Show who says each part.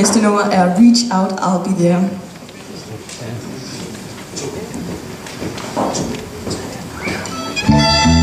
Speaker 1: Næste nummer er Reach Out, I'll Be There.
Speaker 2: Thank